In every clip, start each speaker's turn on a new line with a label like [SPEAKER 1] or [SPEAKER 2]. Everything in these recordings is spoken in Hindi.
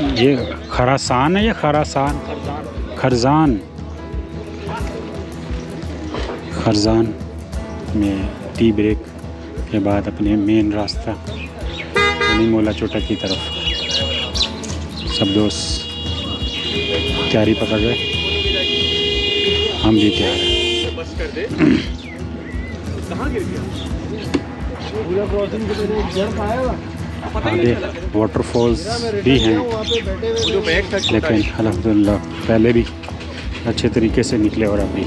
[SPEAKER 1] ये खरासान है या खरासान। खरजान। खरजान में टी ब्रेक के बाद अपने मेन रास्ता मोला चोटा की तरफ़। सब दोस्त तैयारी पकड़ रहे? हम भी तैयार हैं। आगे वाटरफॉल्स भी हैं। लेकिन अलहमदिल्ला पहले भी अच्छे तरीके से निकले और अभी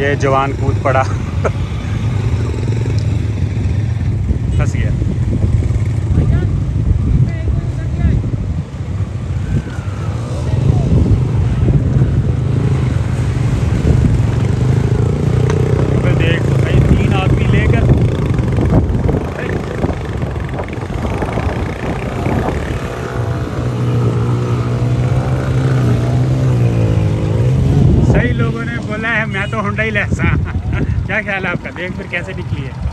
[SPEAKER 1] ये जवान कूद पड़ा। क्या ख्याल है आपका? देख फिर कैसे निकली है?